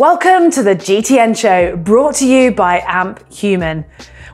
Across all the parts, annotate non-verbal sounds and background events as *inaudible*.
Welcome to the GTN show, brought to you by AMP Human.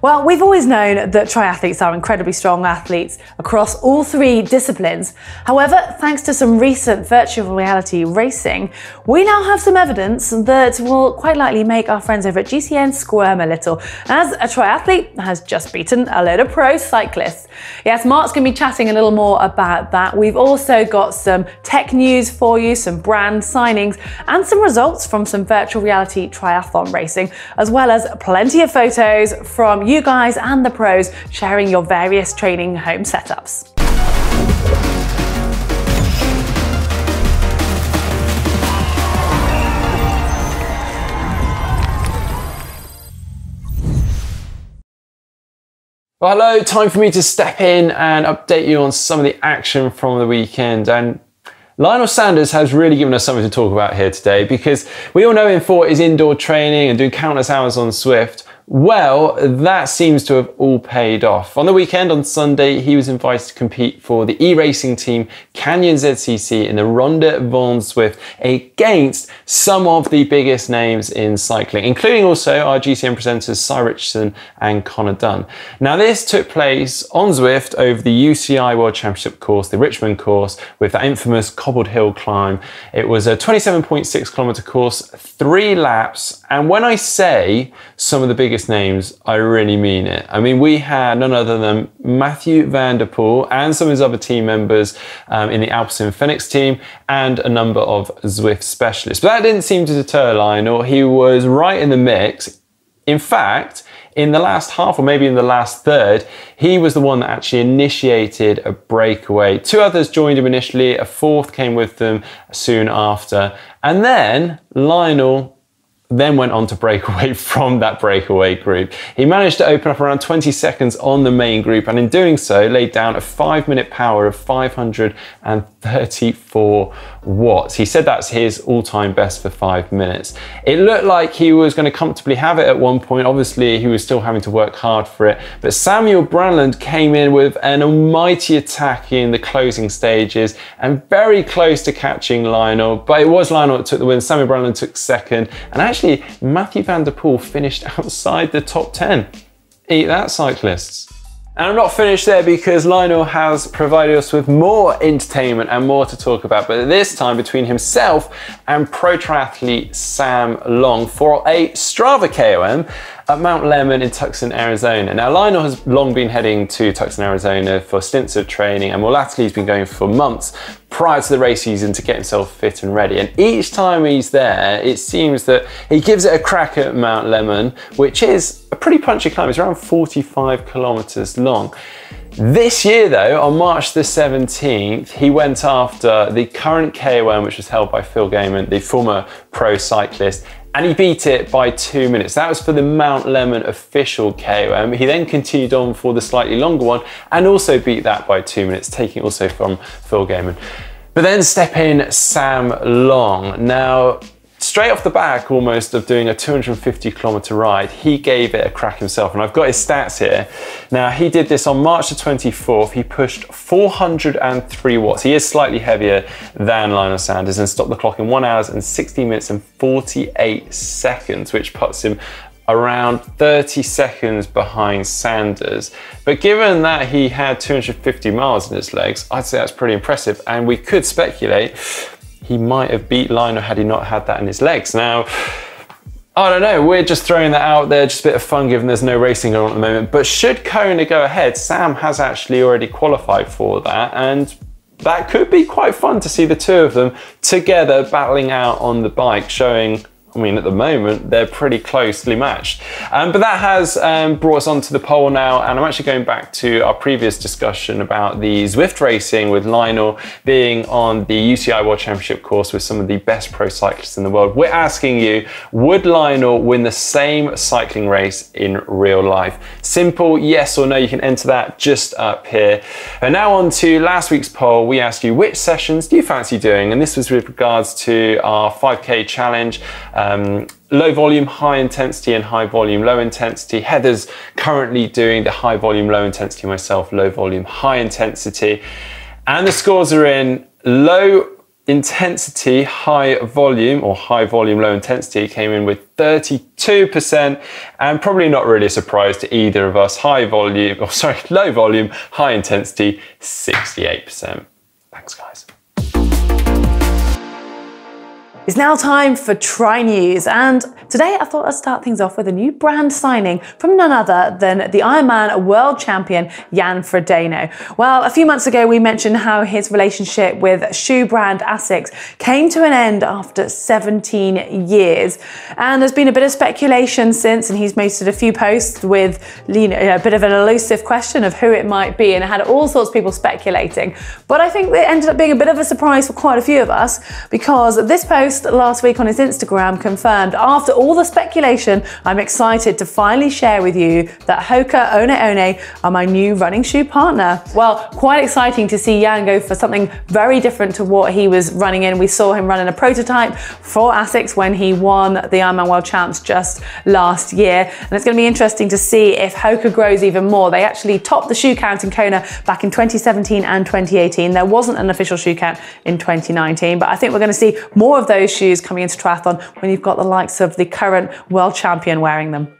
Well, we've always known that triathletes are incredibly strong athletes across all three disciplines. However, thanks to some recent virtual reality racing, we now have some evidence that will quite likely make our friends over at GCN squirm a little, as a triathlete has just beaten a load of pro cyclists. Yes, Mark's going to be chatting a little more about that. We've also got some tech news for you, some brand signings, and some results from some virtual reality triathlon racing, as well as plenty of photos from you guys and the pros sharing your various training home setups. Well, hello, time for me to step in and update you on some of the action from the weekend. And Lionel Sanders has really given us something to talk about here today because we all know him for his indoor training and doing countless hours on Zwift. Well, that seems to have all paid off. On the weekend, on Sunday, he was invited to compete for the e-racing team Canyon ZCC in the Ronde van Zwift against some of the biggest names in cycling, including also our GCN presenters Si Richardson and Conor Dunne. Now, this took place on Zwift over the UCI World Championship course, the Richmond course, with that infamous cobbled hill climb. It was a 27.6 kilometer course, three laps, and when I say some of the biggest biggest names, I really mean it. I mean, we had none other than Matthew van der Poel and some of his other team members um, in the Alpecin Fenix team and a number of Zwift specialists. But that didn't seem to deter Lionel. He was right in the mix. In fact, in the last half or maybe in the last third, he was the one that actually initiated a breakaway. Two others joined him initially, a fourth came with them soon after. And then Lionel then went on to break *laughs* away from that breakaway group. He managed to open up around 20 seconds on the main group and in doing so laid down a five minute power of 534 watts. He said that's his all time best for five minutes. It looked like he was going to comfortably have it at one point. Obviously, he was still having to work hard for it, but Samuel Brandland came in with an almighty attack in the closing stages and very close to catching Lionel, but it was Lionel that took the win. Samuel Brandland took second and actually Matthew van der Poel finished *laughs* outside the top 10. Eat that, cyclists. And I'm not finished there because Lionel has provided us with more entertainment and more to talk about, but this time between himself and pro triathlete Sam Long for a Strava KOM at Mount Lemmon in Tucson, Arizona. Now, Lionel has long been heading to Tucson, Arizona for stints of training, and more latterly, he's been going for months prior to the race season to get himself fit and ready. And each time he's there, it seems that he gives it a crack at Mount Lemmon, which is a pretty punchy climb. It's around 45 kilometers long. This year, though, on March the 17th, he went after the current KOM, which was held by Phil Gaimon, the former pro cyclist, and he beat it by two minutes. That was for the Mount Lemmon official KOM. He then continued on for the slightly longer one and also beat that by two minutes, taking also from Phil Gaimon. But then step in Sam Long. Now, straight off the back almost of doing a 250 kilometer ride, he gave it a crack himself. And I've got his stats here. Now, he did this on March the 24th. He pushed 403 watts. He is slightly heavier than Lionel Sanders and stopped the clock in one hours and 16 minutes and 48 seconds, which puts him around 30 seconds behind Sanders. But given that he had 250 miles in his legs, I'd say that's pretty impressive. And we could speculate he might have beat Lionel had he not had that in his legs. Now, I don't know, we're just throwing that out there, just a bit of fun given there's no racing going on at the moment. But should Kona go ahead, Sam has actually already qualified for that and that could be quite fun to see the two of them together battling out on the bike, showing I mean, at the moment, they're pretty closely matched. Um, but that has um, brought us onto the poll now, and I'm actually going back to our previous discussion about the Zwift racing with Lionel being on the UCI World Championship course with some of the best pro cyclists in the world. We're asking you, would Lionel win the same cycling race in real life? Simple yes or no, you can enter that just up here. And now on to last week's poll. We asked you, which sessions do you fancy doing? And this was with regards to our 5K challenge. Uh, um, low volume, high intensity, and high volume, low intensity. Heather's currently doing the high volume, low intensity myself, low volume, high intensity. And the scores are in low intensity, high volume, or high volume, low intensity came in with 32%, and probably not really a surprise to either of us. High volume, *laughs* or sorry, low volume, high intensity, 68%. Thanks, guys. It's now time for Try News, and today I thought I'd start things off with a new brand signing from none other than the Ironman world champion Jan Frodeno. Well, a few months ago we mentioned how his relationship with shoe brand Asics came to an end after 17 years, and there's been a bit of speculation since, and he's posted a few posts with you know, a bit of an elusive question of who it might be, and it had all sorts of people speculating. But I think it ended up being a bit of a surprise for quite a few of us because this post post last week on his Instagram confirmed after all the speculation, I'm excited to finally share with you that Hoka One One are my new running shoe partner. Well, quite exciting to see Jan go for something very different to what he was running in. We saw him running a prototype for Asics when he won the Ironman World Champs just last year. And it's going to be interesting to see if Hoka grows even more. They actually topped the shoe count in Kona back in 2017 and 2018. There wasn't an official shoe count in 2019, but I think we're going to see more of those those shoes coming into triathlon when you've got the likes of the current world champion wearing them.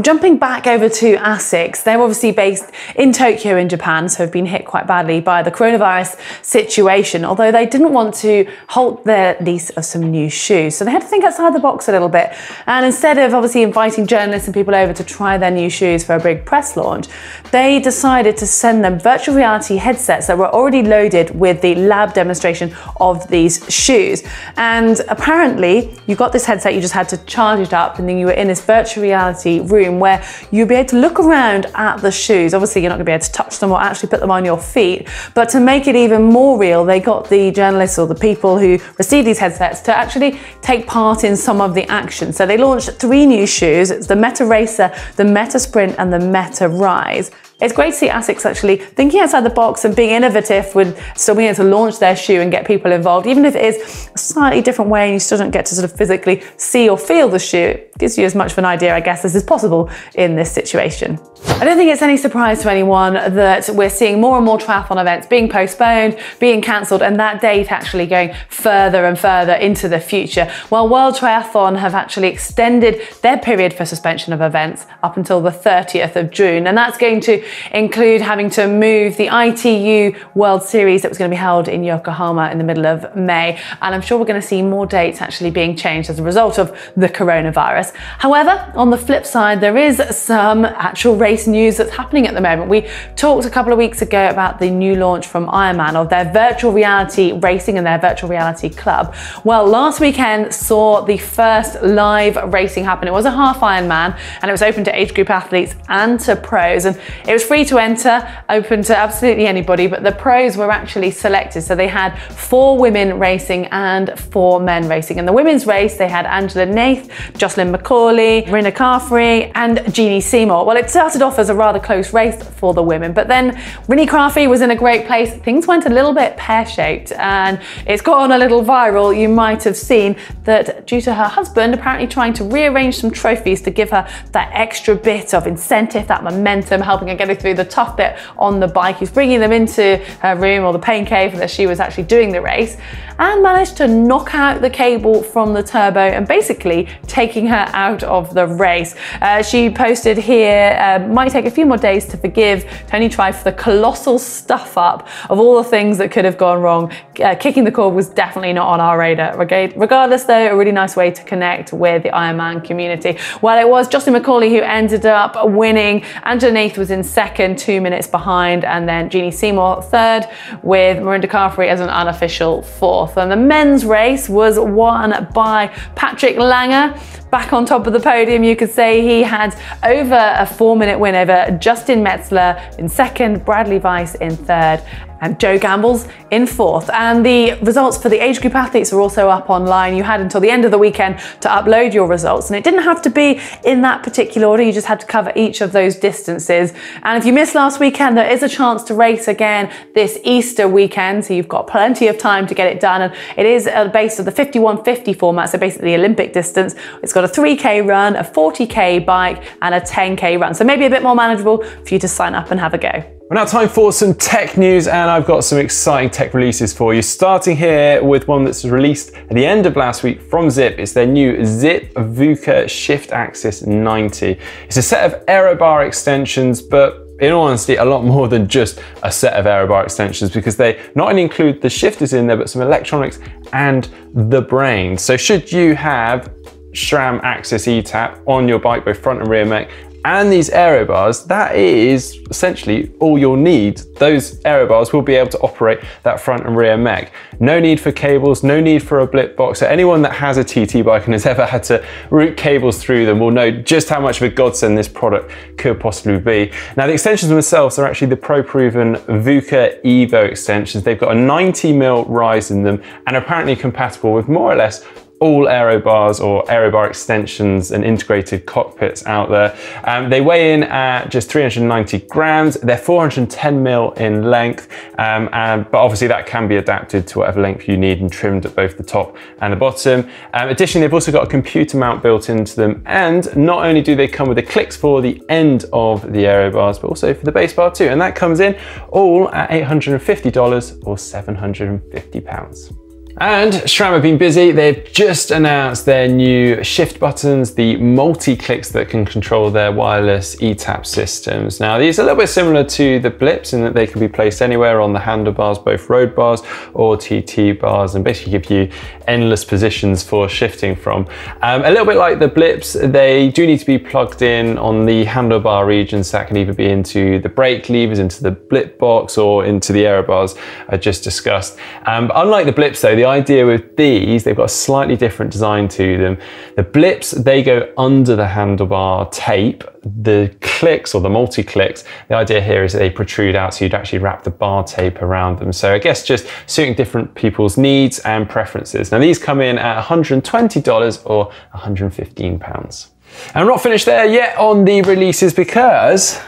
Well, jumping back over to ASICS, they're obviously based in Tokyo in Japan, so have been hit quite badly by the coronavirus situation, although they didn't want to halt their lease of some new shoes. So they had to think outside the box a little bit. And instead of obviously inviting journalists and people over to try their new shoes for a big press launch, they decided to send them virtual reality headsets that were already loaded with the lab demonstration of these shoes. And apparently, you got this headset, you just had to charge it up, and then you were in this virtual reality room room where you'll be able to look around at the shoes. Obviously, you're not going to be able to touch them or actually put them on your feet, but to make it even more real, they got the journalists or the people who receive these headsets to actually take part in some of the action. So they launched three new shoes. It's the Meta Racer, the Meta Sprint, and the Meta Rise. It's great to see ASICS actually thinking outside the box and being innovative with still being able to launch their shoe and get people involved, even if it is a slightly different way and you still don't get to sort of physically see or feel the shoe. It gives you as much of an idea, I guess, as is possible in this situation. I don't think it's any surprise to anyone that we're seeing more and more triathlon events being postponed, being cancelled, and that date actually going further and further into the future. Well, World Triathlon have actually extended their period for suspension of events up until the 30th of June, and that's going to include having to move the ITU World Series that was going to be held in Yokohama in the middle of May. And I'm sure we're going to see more dates actually being changed as a result of the coronavirus. However, on the flip side, there is some actual race news that's happening at the moment. We talked a couple of weeks ago about the new launch from Ironman of their virtual reality racing and their virtual reality club. Well, last weekend saw the first live racing happen. It was a half Ironman and it was open to age group athletes and to pros. And it was was free to enter, open to absolutely anybody, but the pros were actually selected. So they had four women racing and four men racing. In the women's race, they had Angela Naeth, Jocelyn McCauley, Rina Carfrae, and Jeannie Seymour. Well, it started off as a rather close race for the women, but then Rinny Carfrae was in a great place. Things went a little bit pear-shaped and it's gone a little viral. You might have seen that due to her husband apparently trying to rearrange some trophies to give her that extra bit of incentive, that momentum, helping her get through the tough bit on the bike. He's bringing them into her room or the pain cave that she was actually doing the race and managed to knock out the cable from the turbo and basically taking her out of the race. Uh, she posted here, uh, might take a few more days to forgive Tony Tri for the colossal stuff up of all the things that could have gone wrong. Uh, kicking the cord was definitely not on our radar. Regardless though, a really nice way to connect with the Ironman community. Well, it was Justin McCauley who ended up winning. Angela Naeth was in second, two minutes behind, and then Jeannie Seymour third, with Mirinda Carfrae as an unofficial fourth. And the men's race was won by Patrick Lange Back on top of the podium, you could say he had over a four minute win over Justin Metzler in second, Bradley Weiss in third, and Joe Gambles in fourth. And the results for the age group athletes are also up online. You had until the end of the weekend to upload your results, and it didn't have to be in that particular order. You just had to cover each of those distances. And if you missed last weekend, there is a chance to race again this Easter weekend, so you've got plenty of time to get it done. And it is uh, based on the 5150 format, so basically Olympic distance. It's got a 3k run, a 40k bike, and a 10k run. So maybe a bit more manageable for you to sign up and have a go. Well, now time for some tech news, and I've got some exciting tech releases for you. Starting here with one that's released at the end of last week from Zipp. It's their new Zipp Vuka Shift AXS 90. It's a set of aero bar extensions, but in all honesty, a lot more than just a set of aero bar extensions because they not only include the shifters in there, but some electronics and the brain. So should you have SRAM AXS eTap on your bike, both front and rear mech, and these aero bars, that is essentially all you'll need. Those aero bars will be able to operate that front and rear mech. No need for cables, no need for a blip box. So anyone that has a TT bike and has ever had to route cables through them will know just how much of a godsend this product could possibly be. Now the extensions themselves are actually the Pro Proven Vuka Evo extensions. They've got a 90 mil rise in them and apparently compatible with more or less all aero bars or aero bar extensions and integrated cockpits out there. Um, they weigh in at just 390 grams. They're 410 mil in length, um, and, but obviously that can be adapted to whatever length you need and trimmed at both the top and the bottom. Um, additionally, they've also got a computer mount built into them, and not only do they come with the clicks for the end of the aero bars, but also for the base bar too, and that comes in all at $850 or 750 pounds. And SRAM have been busy. They've just announced their new shift buttons, the multi-clicks that can control their wireless eTap systems. Now, these are a little bit similar to the blips in that they can be placed anywhere on the handlebars, both road bars or TT bars, and basically give you endless positions for shifting from. Um, a little bit like the blips, they do need to be plugged in on the handlebar regions that can either be into the brake levers, into the blip box, or into the aero bars I just discussed. Um, unlike the blips though, the idea with these, they've got a slightly different design to them. The blips, they go under the handlebar tape. The clicks or the multi-clicks, the idea here is that they protrude out so you'd actually wrap the bar tape around them. So I guess just suiting different people's needs and preferences. Now these come in at $120 or 115 pounds. And I'm not finished there yet on the releases because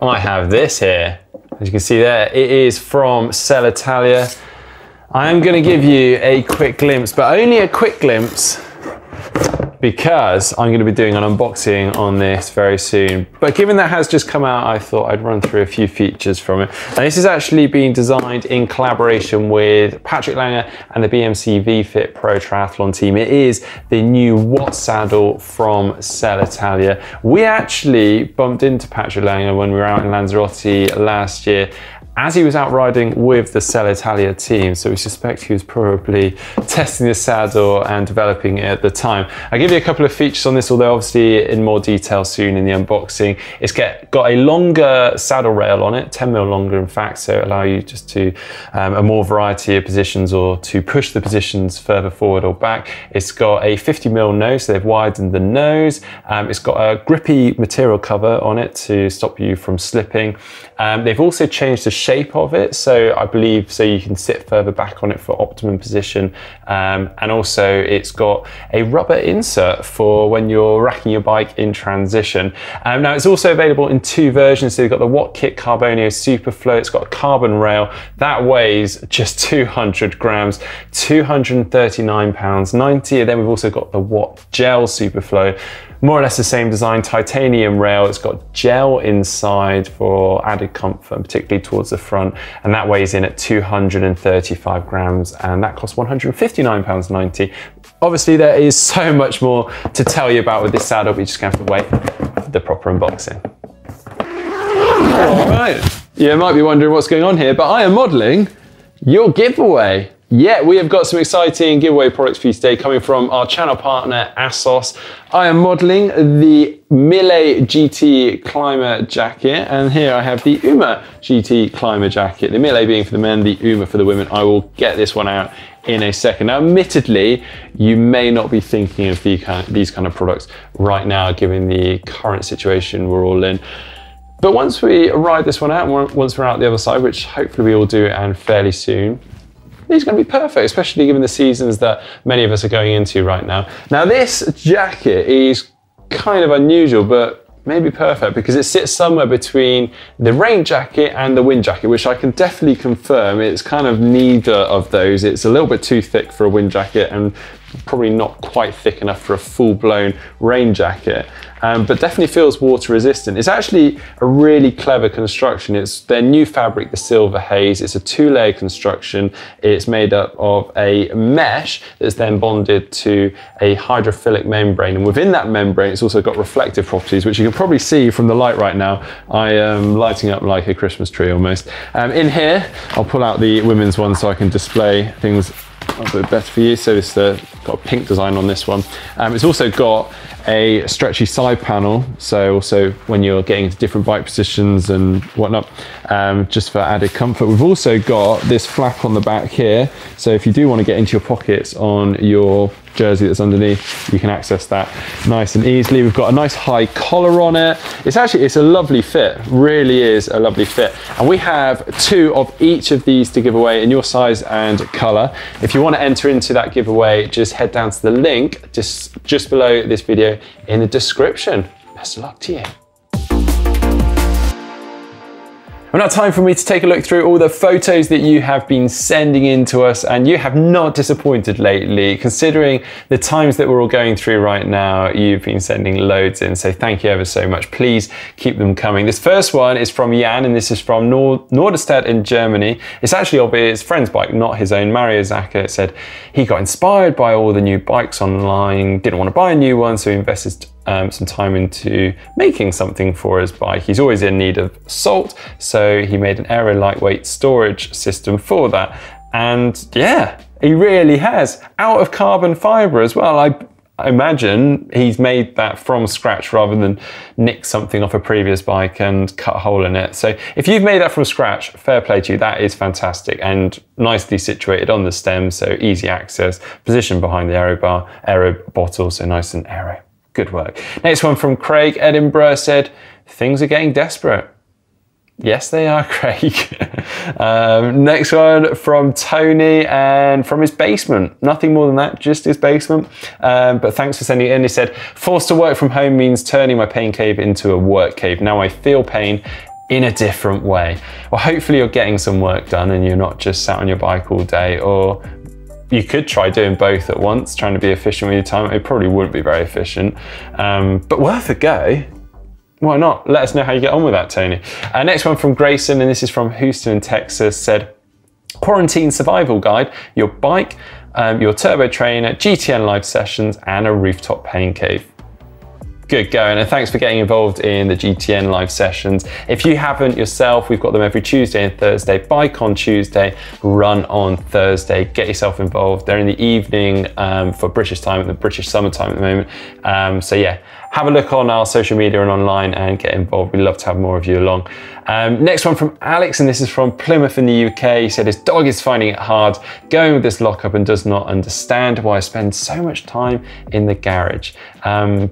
I have this here. As you can see there, it is from Selle Italia. I am going to give you a quick glimpse, but only a quick glimpse because I'm going to be doing an unboxing on this very soon. But given that has just come out, I thought I'd run through a few features from it. And this is actually being designed in collaboration with Patrick Lange and the BMC Vifit Pro Triathlon team. It is the new Watt saddle from Selle Italia. We actually bumped into Patrick Lange when we were out in Lanzarote last year as he was out riding with the Selle Italia team, so we suspect he was probably testing the saddle and developing it at the time. I'll give you a couple of features on this, although obviously in more detail soon in the unboxing. It's get, got a longer saddle rail on it, 10 mil longer in fact, so it allow you just to um, a more variety of positions or to push the positions further forward or back. It's got a 50 mil nose, so they've widened the nose. Um, it's got a grippy material cover on it to stop you from slipping. Um, they've also changed the shape of it, so I believe so you can sit further back on it for optimum position. Um, and also it's got a rubber insert for when you're racking your bike in transition. Um, now it's also available in two versions. So you've got the Wattkit Carbonio Superflow. It's got a carbon rail that weighs just 200 grams, 239 pounds 90. And then we've also got the Watt Gel Superflow more or less the same design, titanium rail. It's got gel inside for added comfort, particularly towards the front. And that weighs in at 235 grams and that costs £159.90. Obviously there is so much more to tell you about with this saddle, we just have to wait for the proper unboxing. All right, you might be wondering what's going on here, but I am modeling your giveaway. Yeah, we have got some exciting giveaway products for you today coming from our channel partner Assos. I am modeling the Mille GT Climber jacket and here I have the Uma GT Climber jacket. The Mille being for the men, the Uma for the women. I will get this one out in a second. Now, admittedly, you may not be thinking of these kind of products right now, given the current situation we're all in. But once we ride this one out, once we're out the other side, which hopefully we all do and fairly soon, these going to be perfect, especially given the seasons that many of us are going into right now. Now, this jacket is kind of unusual, but maybe perfect because it sits somewhere between the rain jacket and the wind jacket, which I can definitely confirm it's kind of neither of those. It's a little bit too thick for a wind jacket and probably not quite thick enough for a full-blown rain jacket um, but definitely feels water resistant. It's actually a really clever construction. It's their new fabric, the Silver Haze. It's a two layer construction. It's made up of a mesh that's then bonded to a hydrophilic membrane. And within that membrane, it's also got reflective properties, which you can probably see from the light right now. I am lighting up like a Christmas tree almost. Um, in here, I'll pull out the women's one so I can display things a bit better for you. So it's uh, got a pink design on this one. Um, it's also got a stretchy side panel. So also when you're getting into different bike positions and whatnot, um, just for added comfort. We've also got this flap on the back here. So if you do want to get into your pockets on your jersey that's underneath, you can access that nice and easily. We've got a nice high collar on it. It's actually, it's a lovely fit, really is a lovely fit. And we have two of each of these to give away in your size and color. If you want to enter into that giveaway, just head down to the link just, just below this video in the description. Best of luck to you. Well, now time for me to take a look through all the photos that you have been sending in to us and you have not disappointed lately. Considering the times that we're all going through right now, you've been sending loads in. So thank you ever so much. Please keep them coming. This first one is from Jan and this is from Nord Norderstedt in Germany. It's actually of his friend's bike, not his own. Mario Zaka said he got inspired by all the new bikes online, didn't want to buy a new one, so he invested um, some time into making something for his bike. He's always in need of salt, so he made an aero lightweight storage system for that. And yeah, he really has. Out of carbon fiber as well. I, I imagine he's made that from scratch rather than nick something off a previous bike and cut a hole in it. So if you've made that from scratch, fair play to you. That is fantastic and nicely situated on the stem, so easy access, positioned behind the aero bar, aero bottle, so nice and aero. Good work. Next one from Craig Edinburgh said, things are getting desperate. Yes, they are, *laughs* Craig. um, next one from Tony and from his basement. Nothing more than that, just his basement. Um, but thanks for sending it in. He said, forced to work from home means turning my pain cave into a work cave. Now I feel pain in a different way. Well, hopefully you're getting some work done and you're not just sat on your bike all day or you could try doing both at once, trying to be efficient with your time. It probably wouldn't be very efficient, um, but worth a go. Why not? Let us know how you get on with that, Tony. Uh, next one from Grayson, and this is from Houston, Texas, said, Quarantine Survival Guide, your bike, um, your turbo trainer, GTN live sessions, and a rooftop pain cave. Good going, and thanks for getting involved in the GTN live sessions. If you haven't yourself, we've got them every Tuesday and Thursday. Bike on Tuesday, run on Thursday. Get yourself involved. They're in the evening um, for British time, and the British summertime at the moment. Um, so yeah, have a look on our social media and online and get involved. We'd love to have more of you along. Um, next one from Alex, and this is from Plymouth in the UK. He said his dog is finding it hard going with this lockup and does not understand why I spend so much time in the garage. Um,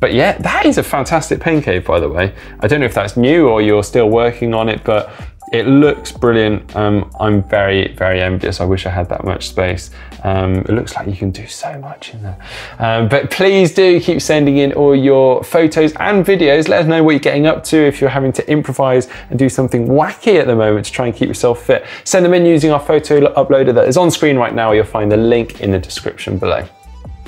but yeah, that is a fantastic pain cave, by the way. I don't know if that's new or you're still working on it, but it looks brilliant. Um, I'm very, very envious. I wish I had that much space. Um, it looks like you can do so much in there. Um, but please do keep sending in all your photos and videos. Let us know what you're getting up to if you're having to improvise and do something wacky at the moment to try and keep yourself fit. Send them in using our photo uploader that is on screen right now. You'll find the link in the description below.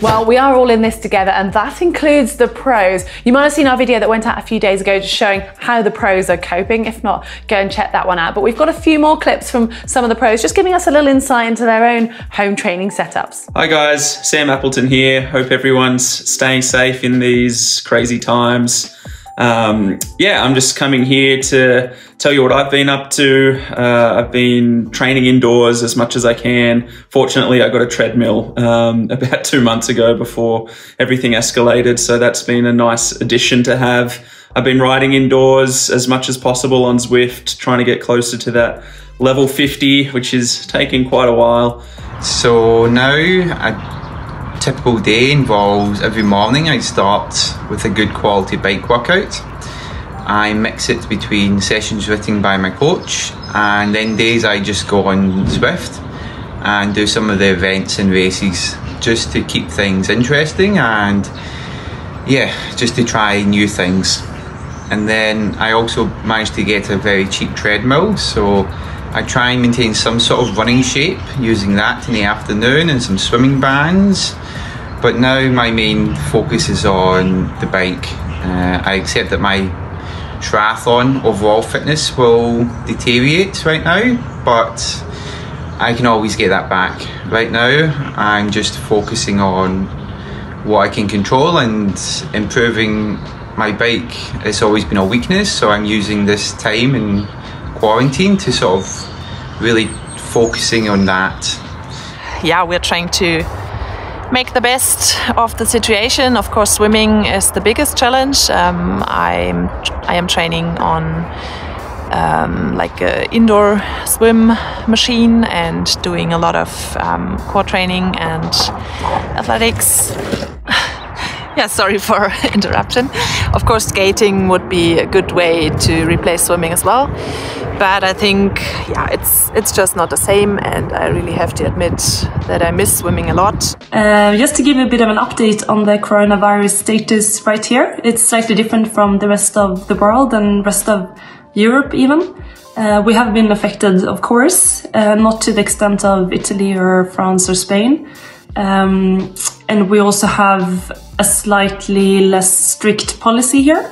Well, we are all in this together and that includes the pros. You might have seen our video that went out a few days ago just showing how the pros are coping. If not, go and check that one out. But we've got a few more clips from some of the pros just giving us a little insight into their own home training setups. Hi guys, Sam Appleton here. Hope everyone's staying safe in these crazy times um, yeah, I'm just coming here to tell you what I've been up to. Uh, I've been training indoors as much as I can. Fortunately, I got a treadmill um, *laughs* about two months ago before everything escalated, so that's been a nice addition to have. I've been riding indoors as much as possible on Zwift, trying to get closer to that level 50, which is taking quite a while. So now I typical day involves every morning I start with a good quality bike workout. I mix it between sessions written by my coach and then days I just go on Zwift and do some of the events and races just to keep things interesting and yeah, just to try new things. And then I also managed to get a very cheap treadmill, so I try and maintain some sort of running shape using that in the afternoon and some swimming bands. But now my main focus is on the bike. Uh, I accept that my triathlon overall fitness will deteriorate right now, but I can always get that back. Right now, I'm just focusing on what I can control and improving my bike. It's always been a weakness, so I'm using this time in quarantine to sort of really focusing on that. Yeah, we're trying to make the best of the situation. Of course, swimming is the biggest challenge. Um, I'm I am training on um, like an indoor swim machine and doing a lot of um, core training and athletics. *sighs* yeah, sorry for *laughs* interruption. Of course, skating would be a good way to replace swimming as well. But I think, yeah, it's it's just not the same, and I really have to admit that I miss swimming a lot. Uh, just to give you a bit of an update on the coronavirus status right here, it's slightly different from the rest of the world and rest of Europe even. Uh, we have been affected, of course, uh, not to the extent of Italy or France or Spain. Um, and we also have a slightly less strict policy here.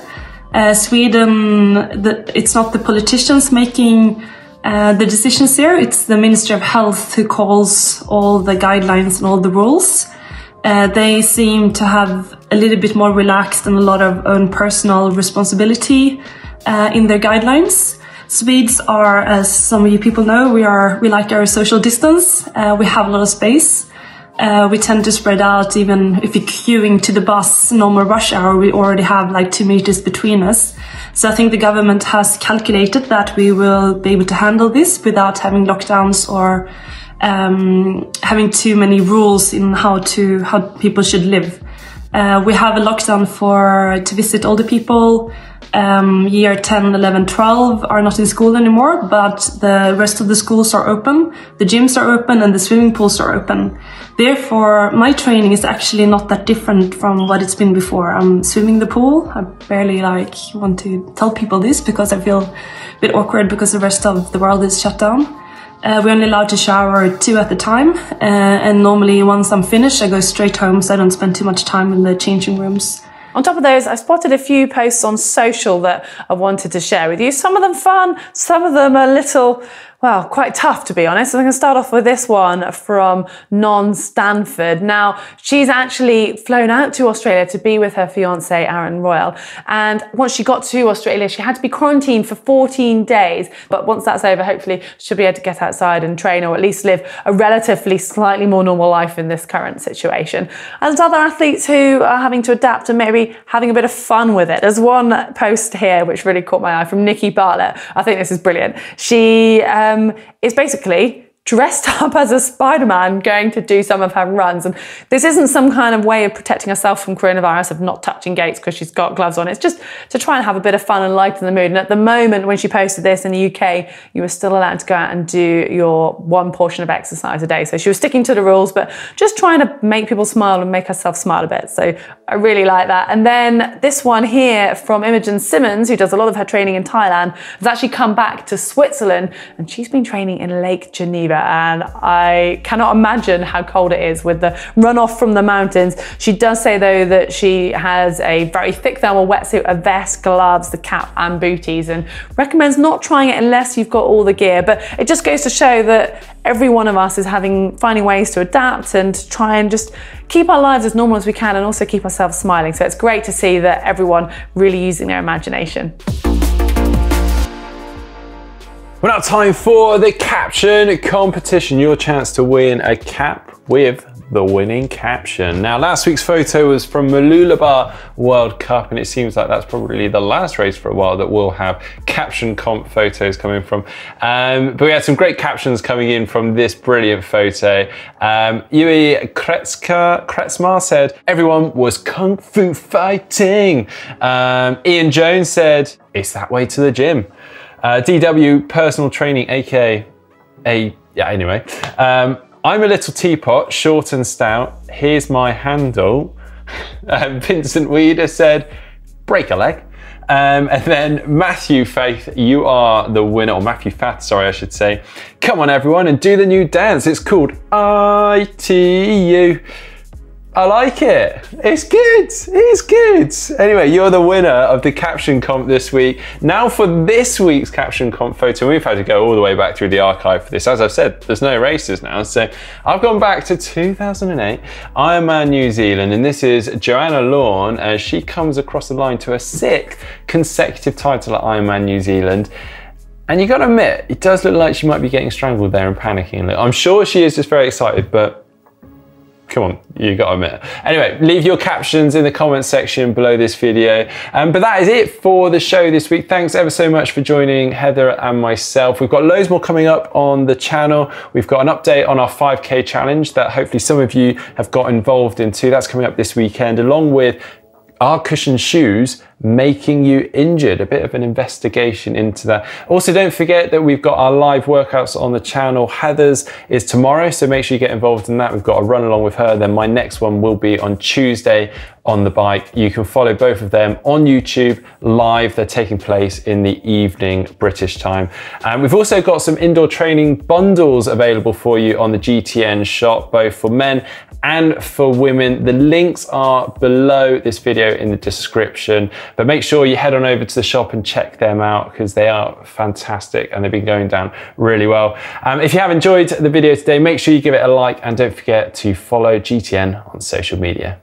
Uh, Sweden, the, it's not the politicians making uh, the decisions here, it's the Ministry of Health who calls all the guidelines and all the rules. Uh, they seem to have a little bit more relaxed and a lot of own personal responsibility uh, in their guidelines. Swedes are, as some of you people know, we are we like our social distance. Uh, we have a lot of space. Uh, we tend to spread out even if you're queuing to the bus normal rush hour we already have like two meters between us. So i think the government has calculated that we will be able to handle this without having lockdowns or um, having too many rules in how to how people should live uh, we have a lockdown for to visit older people um, year 10, 11, 12 are not in school anymore, but the rest of the schools are open, the gyms are open, and the swimming pools are open. Therefore, my training is actually not that different from what it's been before. I'm swimming the pool. I barely like want to tell people this because I feel a bit awkward because the rest of the world is shut down. Uh, we're only allowed to shower two at a time, uh, and normally once I'm finished, I go straight home so I don't spend too much time in the changing rooms. On top of those, I spotted a few posts on social that I wanted to share with you. Some of them fun, some of them a little well, quite tough to be honest. I'm going to start off with this one from Non Stanford. Now, she's actually flown out to Australia to be with her fiance, Aaron Royle. And once she got to Australia, she had to be quarantined for 14 days. But once that's over, hopefully she'll be able to get outside and train or at least live a relatively slightly more normal life in this current situation. And other athletes who are having to adapt and maybe having a bit of fun with it. There's one post here which really caught my eye from Nikki Bartlett. I think this is brilliant. She, uh, um, is basically dressed *laughs* up as a Spider-Man going to do some of her runs. And this isn't some kind of way of protecting herself from coronavirus of not touching gates because she's got gloves on. It's just to try and have a bit of fun and lighten the mood. And at the moment when she posted this in the UK, you were still allowed to go out and do your one portion of exercise a day. So she was sticking to the rules, but just trying to make people smile and make herself smile a bit. So I really like that. And then this one here from Imogen Simmons, who does a lot of her training in Thailand, has actually come back to Switzerland and she's been training in Lake Geneva and I cannot imagine how cold it is with the runoff from the mountains. She does say though that she has a very thick thermal wetsuit, a vest, gloves, the cap and booties and recommends not trying it unless you've got all the gear. But it just goes to show that every one of us is having finding ways to adapt and try and just keep our lives as normal as we can and also keep ourselves smiling. So it's great to see that everyone really using their imagination. Well, now time for the caption competition. Your chance to win a cap with the winning caption. Now, last week's photo was from Mooloolaba World Cup, and it seems like that's probably the last race for a while that we'll have caption comp photos coming from. Um, but we had some great captions coming in from this brilliant photo. Um, Yui Kretzka, Kretzmar said, everyone was kung fu fighting. Um, Ian Jones said, it's that way to the gym. Uh, DW Personal Training, aka a yeah. Anyway, um, I'm a little teapot, short and stout. Here's my handle. *laughs* Um, Vincent Weeder said, break a leg. Um, and then Matthew Faith, you are the winner, or Matthew Fath, sorry, I should say. Come on, everyone, and do the new dance. It's called ITU. I like it. It's good. It's good. Anyway, you're the winner of the caption comp this week. Now for this week's caption comp photo, we've had to go all the way back through the archive for this. As I've said, there's no races now. So I've gone back to 2008, Ironman New Zealand, and this is Joanna Lawn as she comes across the line to a sixth consecutive title at Ironman New Zealand. And you gotta admit, it does look like she might be getting strangled there and panicking. I'm sure she is just very excited, but Come on, you got to admit. Anyway, leave your captions in the comments section below this video. Um, but that is it for the show this week. Thanks ever so much for joining Heather and myself. We've got loads more coming up on the channel. We've got an update on our 5K challenge that hopefully some of you have got involved in too. That's coming up this weekend, along with are cushion shoes making you injured? A bit of an investigation into that. Also, don't forget that we've got our live workouts on the channel. Heather's is tomorrow, so make sure you get involved in that. We've got a run along with her. Then my next one will be on Tuesday on the bike. You can follow both of them on YouTube live. They're taking place in the evening British time. And we've also got some indoor training bundles available for you on the GTN shop, both for men and for women. The links are below this video in the description, but make sure you head on over to the shop and check them out because they are fantastic and they've been going down really well. Um, if you have enjoyed the video today, make sure you give it a like and don't forget to follow GTN on social media.